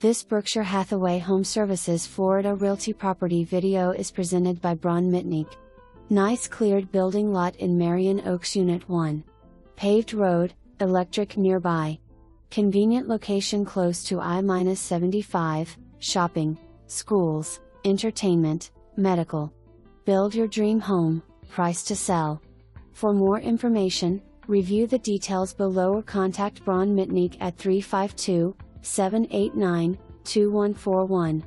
This Berkshire Hathaway Home Services Florida Realty property video is presented by Bron Mytnik. Nice cleared building lot in Marion Oaks Unit 1. Paved road, electric nearby. Convenient location close to I-75, shopping, schools, entertainment, medical. Build your dream home, price to sell. For more information, review the details below or contact Bron Mytnik at 352 789 2141.